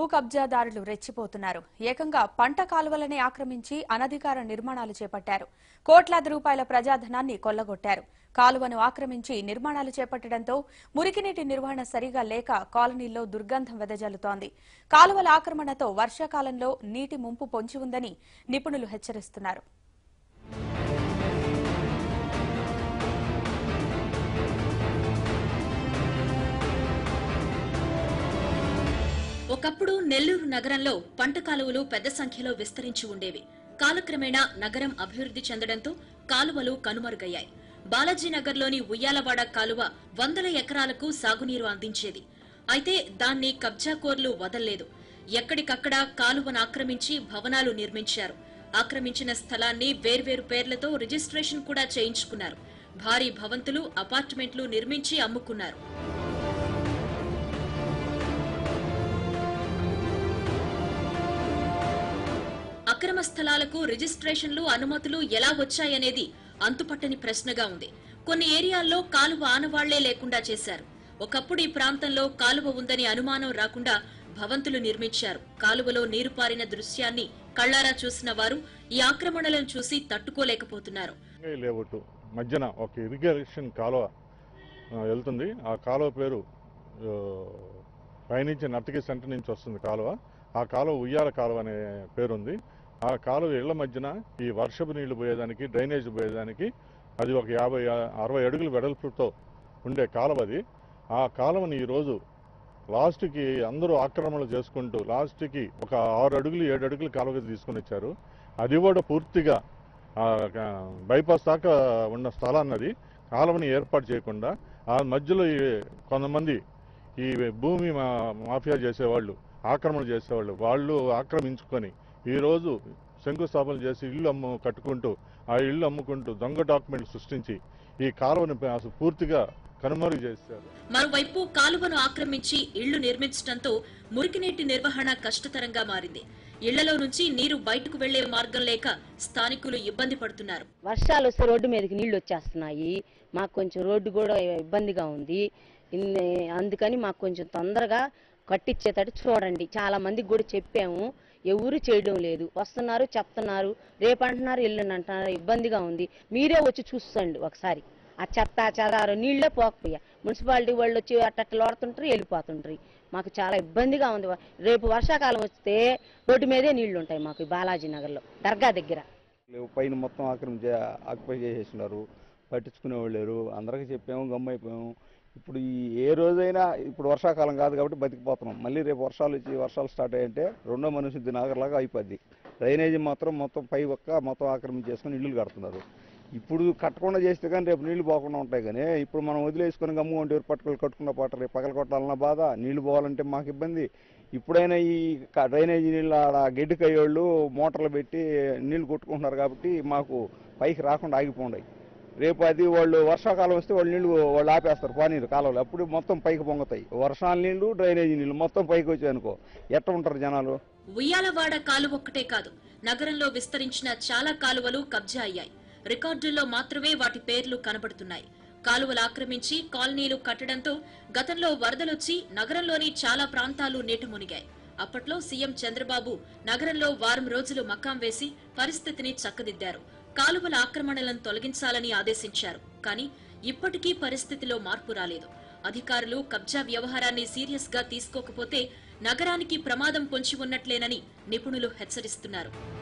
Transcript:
భూ కబ్జాదారులు రెచ్చిపోతున్నారు. ఏకంగా పంట కాలువలనే ఆక్రమించి అనధికార నిర్మాణాలు చేపట్టారు. కోట్లాది రూపాయల ప్రజాధనాన్ని కొల్లగొట్టారు. కాలువను ఆక్రమించి నిర్మాణాలు చేపట్టడంతో మురికినీటి నిర్వహణ సరిగా లేక కాలనీల్లో దుర్గంధం వెదజల్లుతోంది. కాలువల ఆక్రమణతో వర్షాకాలంలో నీటి ముంపు పొంచి ఉందని నిపుణులు హెచ్చరిస్తున్నారు. ఒకప్పుడు నెల్లూరు నగరంలో పంట కాలువలు పెద్ద సంఖ్యలో విస్తరించి ఉండేవి. కాలక్రమేణా నగరం అభివృద్ధి చెందడంతో కాలువలు కనుమరుగయ్యాయి. బాలాజీనగర్లోని ఉయ్యాలవాడ కాలువ వందల ఎకరాలకు సాగునీరు అందించేది. అయితే దాన్ని కబ్జాకోర్లు వదల్లేదు. ఎక్కడికక్కడ కాలువను ఆక్రమించి భవనాలు నిర్మించారు. ఆక్రమించిన స్థలాన్ని వేర్వేరు పేర్లతో రిజిస్ట్రేషన్ కూడా చేయించుకున్నారు. భారీ భవంతులు అపార్ట్మెంట్లు నిర్మించి అమ్ముకున్నారు. అక్రమ స్థలాలకు రిజిస్ట్రేషన్లు అనుమతులు ఎలా వచ్చాయనేది అంతుపట్టని ప్రశ్నగా ఉంది. కొన్ని ఏరియాల్లో కాలువ ఆనవాళ్ళే లేకుండా చేశారు. ఒకప్పుడు ఈ ప్రాంతంలో కాలువ ఉందని అనుమానం రాకుండా భవంతులు నిర్మించారు. కాలువలో నీరు పారిన దృశ్యాన్ని కళ్ళారా చూసిన వారు ఈ ఆక్రమణలను చూసి తట్టుకోలేకపోతున్నారు. మధ్యన ఒక ఇరిగేషన్ కాలువ వెళ్తుంది. ఆ కాలువ పేరు పైనుంచి నర్తకి సెంటర్ నుంచి వస్తుంది కాలువ. ఆ కాలువ ఉయ్యాల కాలువ అనే పేరుంది. ఆ కాలువ ఇళ్ళ మధ్యన ఈ వర్షపు నీళ్ళు పోయేదానికి డ్రైనేజ్ పోయేదానికి అది ఒక యాభై అరవై అడుగుల వెడల్పుతో ఉండే కాలువ అది. ఆ కాలువని ఈరోజు లాస్ట్కి అందరూ ఆక్రమణలు చేసుకుంటూ లాస్ట్కి ఒక ఆరు అడుగులు ఏడు అడుగులు కాలువకి తీసుకొని వచ్చారు. అది కూడా పూర్తిగా బైపాస్ దాకా ఉన్న స్థలాన్ని అది కాలువని ఏర్పాటు చేయకుండా ఆ మధ్యలో ఈ కొంతమంది ఈ భూమి మా- మాఫియా చేసేవాళ్ళు ఆక్రమణ చేసేవాళ్ళు వాళ్ళు ఆక్రమించుకొని ఈరోజు శంకుస్థాపన చేసి ఇల్లు అమ్ము కట్టుకుంటూ ఆ ఇల్లు అమ్ముకుంటూ దొంగ డాక్యుమెంట్లు సృష్టించి ఈ కాలువని పూర్తిగా కనుమరుగు చేశారు. మరోవైపు కాలువను ఆక్రమించి ఇళ్ళు నిర్మించడంతో మురికినీటి నిర్వహణ కష్టతరంగా మారింది. ఇళ్ళలో నుంచి నీరు బయటకు వెళ్ళే మార్గం లేక స్థానికులు ఇబ్బంది పడుతున్నారు. వర్షాలు వస్తే రోడ్డు మీదకి నీళ్ళు వచ్చేస్తున్నాయి. మాకు కొంచెం రోడ్డు కూడా ఇబ్బందిగా ఉంది. ఇన్ని అందుకని మాకు కొంచెం తొందరగా కట్టించేటట్టు చూడండి. చాలా మందికి కూడా చెప్పాము. ఎవరు చేయడం లేదు. వస్తున్నారు చెప్తున్నారు. రేపు అంటున్నారు ఎల్లుండి అంటున్నారు ఇబ్బందిగా ఉంది. మీరే వచ్చి చూసండి ఒకసారి. ఆ చెత్త చెదారు నీళ్ళే పోకపోయా. మున్సిపాలిటీ వాళ్ళు వచ్చి అట్ట లోడుతుంటారు వెళ్ళిపోతుంటారు. మాకు చాలా ఇబ్బందిగా ఉంది. రేపు వర్షాకాలం వస్తే రోడ్డు మీదే నీళ్ళు ఉంటాయి మాకు బాలాజీ నగర్లో దర్గా దగ్గర. పైన మొత్తం ఆక్రమించే ఆక్యుపై చేసేసినారు. పట్టించుకునేవాళ్ళు లేరు. అందరికీ చెప్పాము గమ్మైపోయాము ఇప్పుడు ఈ ఏ రోజైనా ఇప్పుడు వర్షాకాలం కాదు కాబట్టి బతికిపోతున్నాం. మళ్ళీ రేపు వర్షాలు వచ్చి వర్షాలు స్టార్ట్ అయ్యంటే రెండో మనిషి నాగర్లాగా అయిపోద్ది. డ్రైనేజీ మాత్రం మొత్తం పై ఒక్క మొత్తం ఆక్రమించేసుకొని ఇళ్ళు కడుతున్నారు. ఇప్పుడు కట్టకుండా చేస్తే కానీ రేపు నీళ్ళు పోకుండా ఉంటాయి కానీ ఇప్పుడు మనం వదిలేసుకొని గమ్ము ఉంటే పట్టుకలు కట్టుకున్న పాట రేపు పగల కొట్టాలన్న బాధ నీళ్ళు పోవాలంటే మాకు ఇబ్బంది. ఇప్పుడైనా ఈ డ్రైనేజీ నీళ్ళు ఆడ గడ్డికయ్యోళ్ళు మోటార్లు పెట్టి నీళ్ళు కొట్టుకుంటున్నారు కాబట్టి మాకు పైకి రాకుండా ఆగిపోండాయి. రేపు అది వాళ్ళు వర్షాకాలం వస్తే వాళ్ళు నీళ్ళు వాళ్ళు ఆపేస్తారు పానీరు కాలువలు. అప్పుడు మొత్తం పైకి పొంగుతాయి. వర్షాల నీళ్ళు డ్రైనేజీ నీళ్ళు మొత్తం పైకి వచ్చాయి అనుకో. ఎట్ట ఉంటారు జనాలు? ఉయ్యాలవాడ కాలువ ఒక్కటే కాదు నగరంలో విస్తరించిన చాలా కాలువలు కబ్జా అయ్యాయి. రికార్డుల్లో మాత్రమే వాటి పేర్లు కనబడుతున్నాయి. కాలువలు ఆక్రమించి కాలనీలు కట్టడంతో గతంలో వరదలొచ్చి నగరంలోని చాలా ప్రాంతాలు నీట మునిగాయి అప్పట్లో సీఎం చంద్రబాబు నగరంలో వారం రోజులు మకాం వేసి పరిస్థితిని చక్కదిద్దారు. కాలువల ఆక్రమణలను తొలగించాలని ఆదేశించారు. కానీ ఇప్పటికీ పరిస్థితిలో మార్పు రాలేదు. అధికారులు కబ్జా వ్యవహారాన్ని సీరియస్గా తీసుకోకపోతే నగరానికి ప్రమాదం పొంచి ఉన్నట్లేనని నిపుణులు హెచ్చరిస్తున్నారు.